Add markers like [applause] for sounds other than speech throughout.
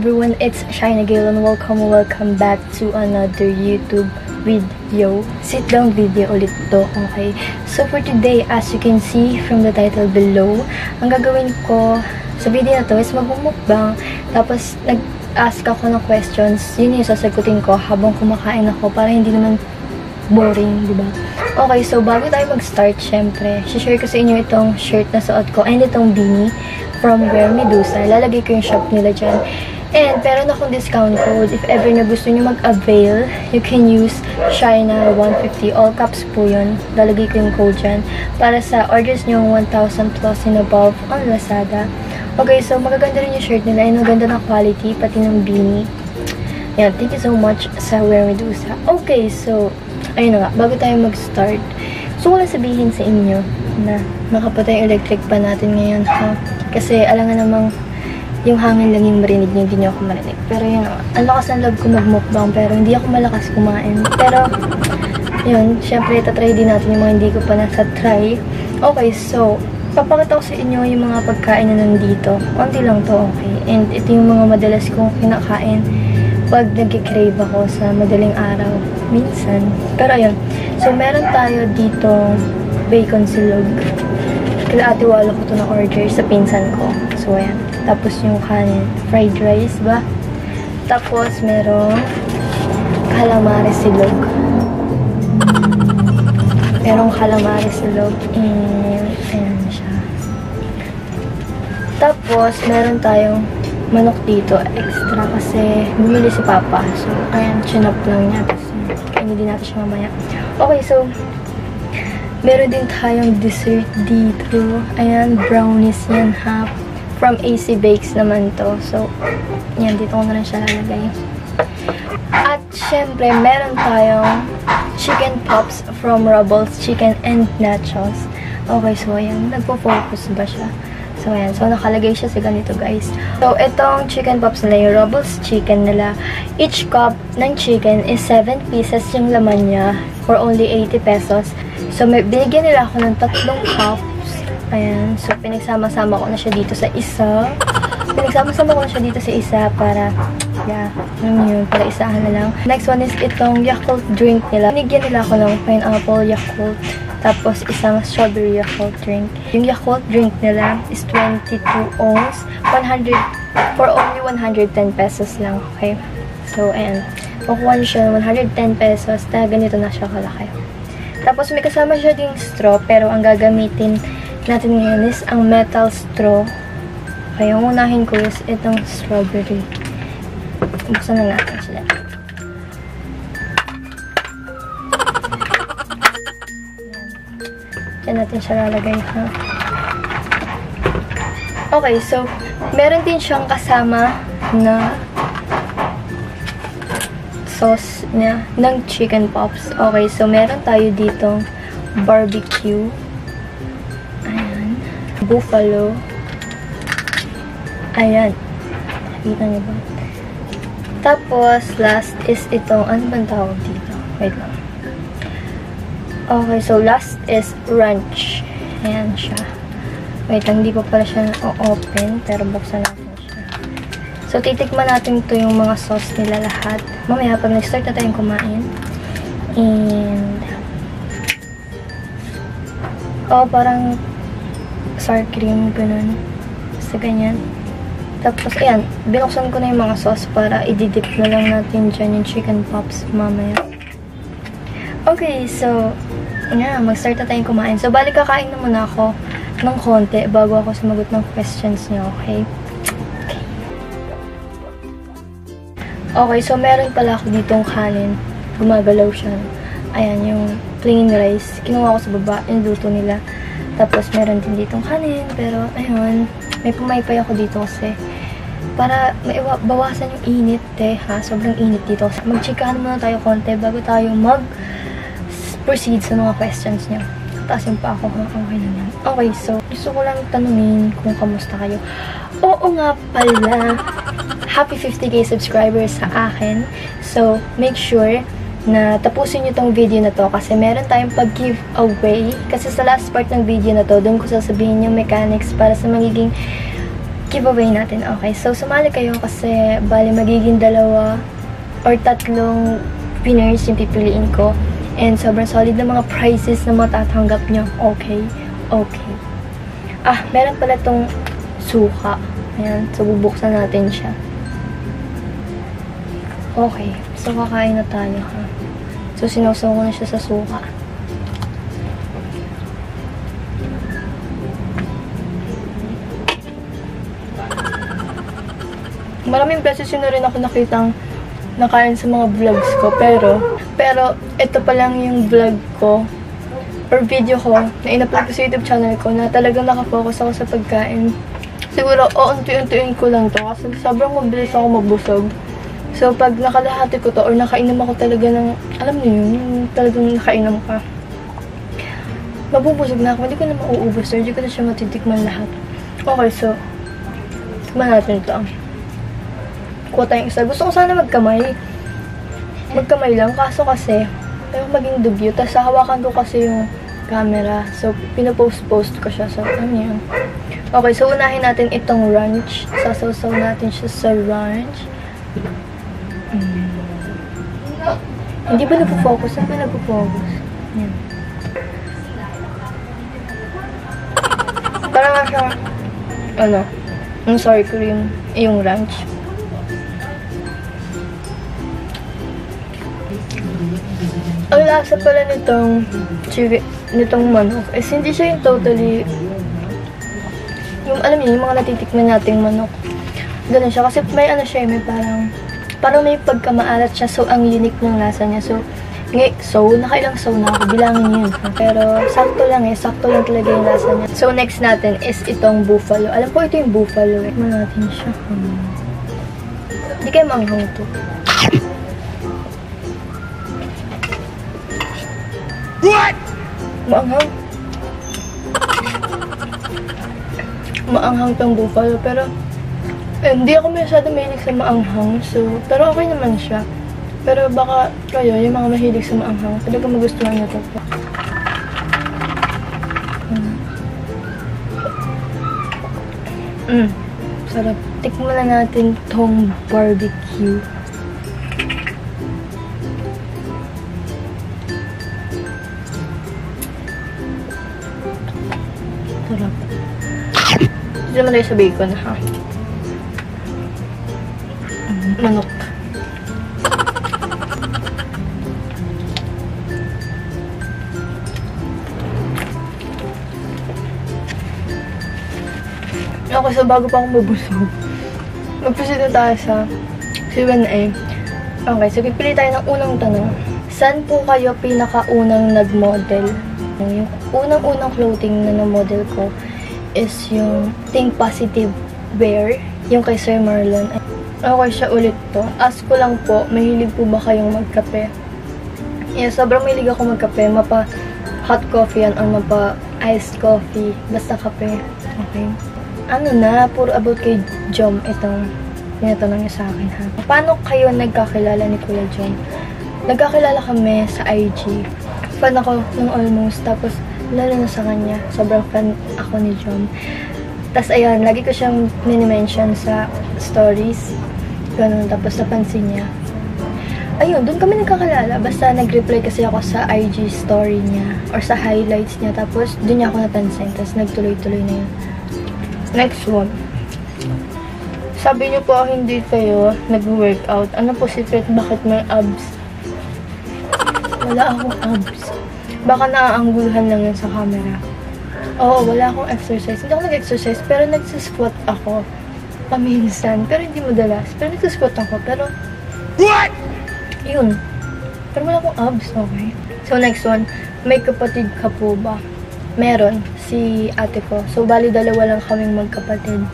Everyone, it's Shina Gale and welcome, welcome back to another YouTube video. Sit down video ulit to, okay? So for today, as you can see from the title below, ang gagawin ko sa video na to is magmumukbang. Tapos nag-ask ako ng questions, yun yung sasagutin ko habang kumakain ako para hindi naman boring, di ba? Okay, so bago tayo mag-start, syempre, share ko sa inyo itong shirt na suot ko and itong beanie from Wear Medusa. Lalagay ko yung shop nila dyan. And, meron akong discount code. If ever na gusto nyo mag-avail, you can use Shina150. All caps po yun. Lalagay ko yung code dyan. Para sa orders nyo 1,000 plus and above on Lazada. Okay, so magaganda rin yung shirt nila. And maganda ng quality, pati ng beanie. Yan, thank you so much sa Wear Medusa. Okay, so, ayun nga. Bago tayo mag-start, gusto ko lang sabihin sa inyo na nakapatay electric pa natin ngayon, ha? Kasi, alam nga namang yung hangin lang yung marinig niya, hindi niyo ako marinig. Pero yun, ang lakas ng love ko magmukbang, pero hindi ako malakas kumain. Pero, yun, syempre, tatry din natin yung mga hindi ko pa nasa try. Okay, so, papakita ko sa inyo yung mga pagkain na nandito. Konti lang to, okay? And ito yung mga madalas kong kinakain pag nag-crave ako sa madaling araw. Minsan. Pero ayun. So, meron tayo dito bacon silog. Kila ate ko to na order sa pinsan ko. So, ayan. Tapos yung kanin, fried rice ba? Tapos, merong calamari silog. Merong calamari silog. And, ayan siya. Tapos, meron tayong manok dito, extra kasi bumili si Papa. So, ayan, chinap lang niya. Tapos, kainin din natin siya mamaya. Okay, so, meron din tayong dessert dito. Ayan, brownies yan ha. From AC Bakes naman to. So, yan, dito ko na rin siya lalagay. At, syempre, meron tayong chicken pops from Rubbles Chicken and Nachos. Okay, so, ayan, nagpo-focus ba siya? So, ayan. So, nakalagay siya sa ganito, guys. So, itong chicken pops nila, yung Rubbles chicken nila, each cup ng chicken is 7 pieces yung laman niya for only 80 pesos. So, may, binigyan nila ako ng tatlong cups. Ayan. So, pinagsama-sama ko na siya dito sa isa. Pinagsama-sama ko na siya dito sa isa para, yeah, yun yun, para isahan na lang. Next one is itong Yakult drink nila. Binigyan nila ako ng pineapple Yakult. Tapos, isang strawberry Yakult drink. Yung Yakult drink nila is 22 ounce. 100, for only 110 pesos lang, okay? So, ayan. Makuha niyo siya ng 110 pesos. Na ganito na siya kalaki. Tapos, may kasama siya ding straw. Pero, ang gagamitin natin ngayon is ang metal straw. Okay, yung unahin ko is itong strawberry. Buksan na natin sila. Diyan natin siya lalagay ha. Okay, so, meron din siyang kasama na sauce niya ng chicken pops. Okay, so meron tayo ditong barbecue. Buffalo. Ayan. Nakita niyo ba? Tapos, last is itong, ano bang tawag dito? Wait lang. Okay, so last is ranch. Ayan siya. Wait lang, hindi pa pala siya open pero buksan natin siya. So, titikman natin to yung mga sauce nila lahat. Mamaya, pag nag-start na tayong kumain. And, oh, parang sour cream, ganun. Basta ganyan. Tapos, ayan, binuksan ko na yung mga sauce para i-dip na lang natin dyan yung chicken pops mamaya. Okay, so, yeah, mag-start na tayong kumain. So, balik kakain na muna ako ng konti bago ako sumagot ng questions niyo, okay? Okay, so meron pala ako ditong kanin. Gumagalaw siya. Ayan, yung plain rice. Kinuha ko sa baba, yung luto nila. Tapos, meron din ditong kanin. Pero, ayun, may pumaypay ako dito kasi para maiwa, bawasan yung init, eh, ha? Sobrang init dito. Mag-chikahan muna tayo konti bago tayo mag-proceed sa mga questions niyo. Taas yung pa ako? Okay na yan. Okay, so, gusto ko lang tanungin kung kamusta kayo. Oo nga pala, happy 50k subscribers sa akin. So, make sure na tapusin nyo tong video na to kasi meron tayong pag-giveaway. Kasi sa last part ng video na to, doon ko sasabihin yung mechanics para sa magiging giveaway natin. Okay, so sumali kayo kasi bali magiging dalawa or tatlong winners yung pipiliin ko. And sobrang solid na mga prizes na matatanggap nyo. Okay? Okay. Ah, meron pala tong suka. Ayan, so bubuksan natin siya. Okay, so kakain na tayo ha. So sinawsaw ko na siya sa suka. Maraming beses yun na rin ako nakitang nakain sa mga vlogs ko. Pero, pero, ito pa lang yung vlog ko or video ko na in-upload ko sa YouTube channel ko na talagang nakafocus ako sa pagkain. Siguro, o unti-untiin ko lang to kasi sobrang mabilis ako mabusog. So, pag nakalahati ko to or nakainom ako talaga ng, alam niyo yun, yung talagang nakainom ka. Mabubusog na ako, hindi ko na mauubos or hindi ko na siya matitikman lahat. Okay, so, tikman natin ito kuha tayong isa. Gusto ko sana magkamay. Magkamay lang. Kaso kasi, ayaw maging dubyo. Tapos hawakan ko kasi yung camera. So, pinapost-post ko siya. So, ano yun? Okay, so unahin natin itong ranch. Sasawsaw natin siya sa ranch. Hindi ba nagpo-focus? Saan ba nagpo-focus? Yan. Parang nga siya, ano, yung sour cream, yung ranch. Ang lasa pala nitong chicken, nitong manok is hindi siya yung totally yung alam niyo, yung mga natitikman nating manok. Ganun siya. Kasi may ano siya, may parang parang may pagkamaalat siya. So, ang unique ng lasa niya. So, ngay, so, nakailang so na ako. Bilangin yun. Pero, sakto lang eh. Sakto lang talaga yung lasa niya. So, next natin is itong buffalo. Alam ko ito yung buffalo eh. Tikman natin siya. Hmm. Hindi kayo manghang to. What? Maanghang. Maanghang tong buffalo, pero eh, hindi ako masyado mahilig sa maanghang. So, pero okay naman siya. Pero baka kayo, yung mga mahilig sa maanghang, talaga magustuhan nyo ito. Mm. Mm. Sarap. Tikman na natin tong barbecue. Sarap. Dito naman tayo sa bacon, ha? Manok. Okay, so bago pa akong mabusog, na tayo sa Q&A. Okay, so pipili tayo ng unang tanong. Saan po kayo pinakaunang nag-model? Yung unang-unang clothing na na-model ko is yung Think Positive Wear, yung kay Sir Marlon. Okay siya ulit to. Ask ko lang po, mahilig po ba kayong magkape? Yeah, sobrang mahilig ako magkape. Mapa hot coffee yan or mapa iced coffee. Basta kape. Okay. Ano na, puro about kay Jom itong tinatanong niya sa akin ha. Paano kayo nagkakilala ni Kuya Jom? Nagkakilala kami sa IG fan ako ng almost. Tapos, lalo na sa kanya, sobrang fan ako ni John. Tapos, ayun, lagi ko siyang mini-mention sa stories. Ganun, tapos napansin niya. Ayun, doon kami nagkakalala. Basta nag-reply kasi ako sa IG story niya or sa highlights niya. Tapos, doon niya ako napansin. Tapos, nagtuloy-tuloy na yun. Next one. Sabi niyo po, hindi kayo nag-workout. Ano po secret? Bakit may abs? Wala akong abs. Baka naaangguluhan lang yan sa camera. Oo, wala akong exercise. Hindi ako nag-exercise, pero nagsisquat ako. Paminsan. Pero hindi madalas. Pero nagsisquat ako. Pero, What? Yun. Pero wala akong abs, okay? So, next one. May kapatid ka po ba? Meron. Si ate ko. So, bali dalawa lang kaming magkapatid.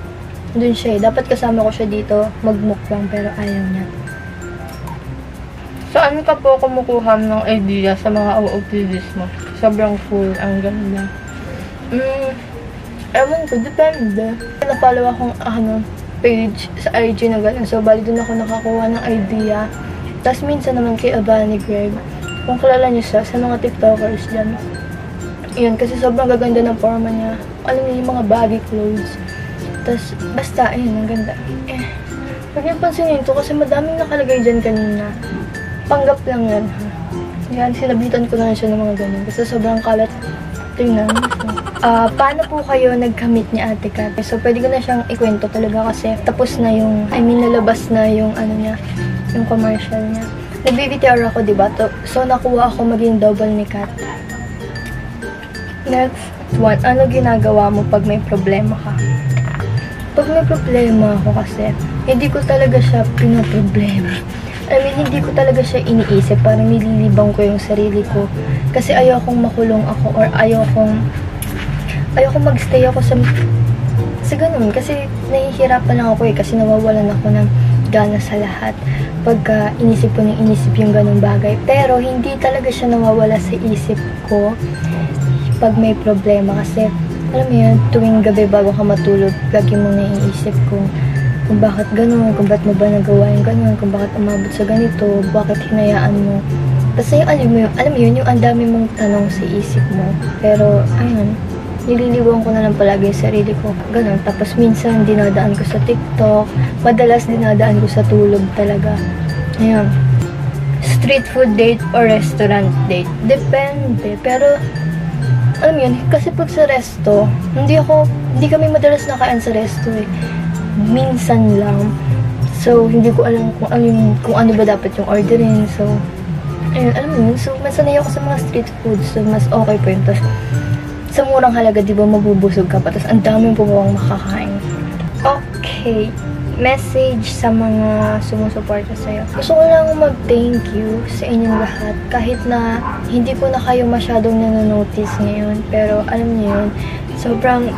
Doon siya eh. Dapat kasama ko siya dito magmukbang pero ayaw niya. Saan ka po kumukuha ng idea sa mga OOTDs mo? Sobrang cool, ang ganda. Mm, ewan ko, depende. Na-follow akong ano, page sa IG na gano'n. So, bali doon ako nakakuha ng idea. Tapos minsan naman kay Abani Greg. Kung kilala niyo siya, sa mga TikTokers dyan. Yun, kasi sobrang gaganda ng forma niya. Alam niyo, yung mga baggy clothes. Tapos, basta, ayun, ang ganda. Eh, huwag niyo pansinin to kasi madaming nakalagay dyan kanina. Panggap lang yan, ha. Yan, sinabitan ko na siya ng mga ganyan. Kasi sobrang kalat. Tingnan. So, ah, paano po kayo nag-commit ni Ate Kat? So, pwede ko na siyang ikwento talaga kasi tapos na yung, I mean, nalabas na yung, ano niya, yung commercial niya. Nag-BBTR ako, di ba? To- So, nakuha ako maging double ni Kat. Next one, ano ginagawa mo pag may problema ka? Pag may problema ako kasi, hindi ko talaga siya pinoproblema. I mean, hindi ko talaga siya iniisip. Parang nililibang ko yung sarili ko. Kasi ayokong makulong ako or ayokong ayokong magstay ako sa sa ganun. Kasi nahihirapan lang ako eh. Kasi nawawalan ako ng gana sa lahat. Pagka inisip ko ng inisip yung ganung bagay. Pero hindi talaga siya nawawala sa isip ko pag may problema. Kasi alam mo yun, tuwing gabi bago ka matulog, lagi mo naiisip kung kung bakit ganun, kung bakit mo ba nagawa yung ganun, kung bakit umabot sa ganito, bakit hinayaan mo. Basta yung alam mo yun, alam mo yun, yung ang dami mong tanong sa isip mo. Pero, ayun, nililiwang ko na lang palagi yung sarili ko. Ganun. Tapos minsan, dinadaan ko sa TikTok. Madalas dinadaan ko sa tulog talaga. Ayun. Street food date or restaurant date? Depende. Pero, alam yun, kasi pag sa resto, hindi ako, hindi kami madalas nakain sa resto eh minsan lang. So, hindi ko alam kung ano, yung, kung ano ba dapat yung orderin. So, ayun, alam mo yun. So, masanay ako sa mga street food. So, mas okay po yun. Tapos, sa murang halaga, di ba, mabubusog ka pa. Tapos, ang daming pumawang makakain. Okay. Message sa mga sumusuporta sa'yo. Gusto ko lang mag-thank you sa inyong lahat. Kahit na hindi ko na kayo masyadong nanonotice ngayon. Pero, alam niyo yun, sobrang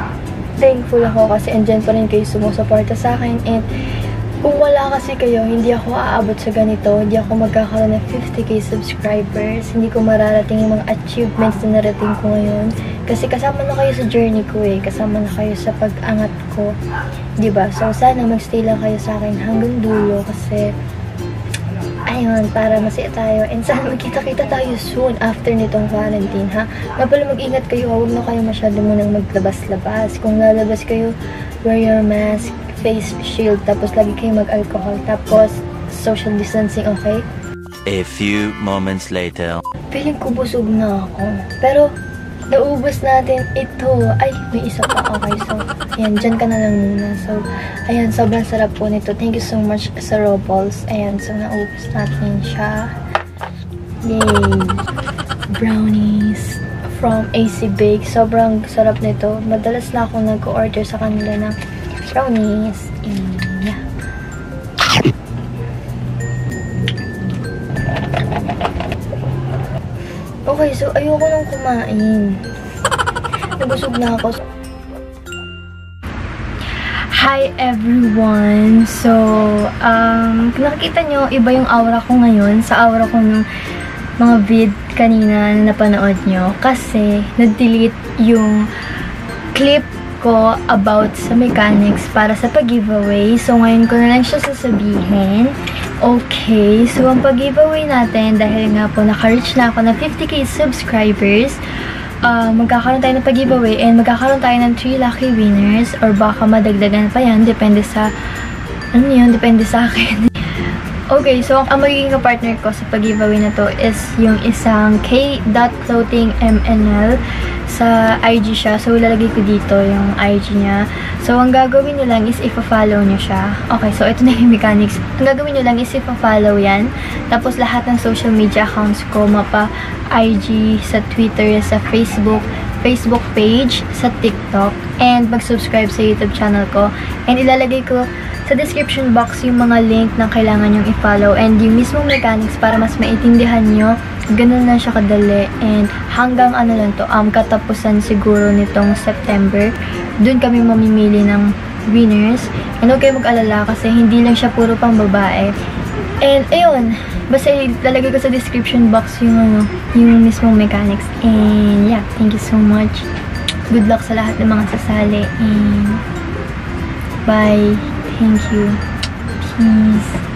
thankful ako kasi andyan pa rin kayo sumusuporta sa akin and kung wala kasi kayo, hindi ako aabot sa ganito, hindi ako magkakaroon ng 50k subscribers, hindi ko mararating yung mga achievements na narating ko ngayon. Kasi kasama na kayo sa journey ko eh, kasama na kayo sa pag-angat ko. ba diba? So sana magstay lang kayo sa akin hanggang dulo kasi ayun, para masaya tayo. And sana magkita-kita tayo soon after nitong quarantine, ha? Mapala mag-ingat kayo, huwag na kayo masyado munang maglabas-labas. Kung lalabas kayo, wear your mask, face shield, tapos lagi kayo mag-alcohol, tapos social distancing, okay? A few moments later. Feeling ko busog na ako. Pero, naubos natin ito. Ay, may isa pa. Okay, so, ayan, dyan ka na lang muna. So, ayan, sobrang sarap po nito. Thank you so much sa Robles. Ayan, so, naubos natin siya. Yay! Brownies from AC Bake. Sobrang sarap nito. Madalas na ako nag-order sa kanila ng brownies. And, Okay, so ayoko nang kumain. Nabusog na ako. Hi everyone! So, um, nakikita nyo, iba yung aura ko ngayon sa aura ko ng mga vid kanina na napanood nyo. Kasi, nag-delete yung clip ko about sa mechanics para sa pag-giveaway. So, ngayon ko na lang siya sasabihin. Okay, so ang pag-giveaway natin, dahil nga po naka-reach na ako ng 50k subscribers, uh, magkakaroon tayo ng pag-giveaway and magkakaroon tayo ng 3 lucky winners or baka madagdagan pa yan, depende sa, ano yun, depende sa akin. [laughs] okay, so ang magiging partner ko sa pag-giveaway na to is yung isang k.clothingmnl sa IG siya. So, ilalagay ko dito yung IG niya. So, ang gagawin nyo lang is ipa-follow nyo siya. Okay, so ito na yung [laughs] mechanics. Ang gagawin nyo lang is ipa-follow yan. Tapos, lahat ng social media accounts ko, mapa IG, sa Twitter, sa Facebook, Facebook page, sa TikTok, and mag-subscribe sa YouTube channel ko. And ilalagay ko sa description box yung mga link na kailangan nyong i-follow and yung mismong mechanics para mas maintindihan nyo ganun lang siya kadali. And hanggang ano lang to, um, katapusan siguro nitong September, dun kami mamimili ng winners. And huwag kayo mag-alala kasi hindi lang siya puro pang babae. And ayun, basta ilalagay ko sa description box yung ano, yung mismong mechanics. And yeah, thank you so much. Good luck sa lahat ng mga sasali. And bye. Thank you. Peace.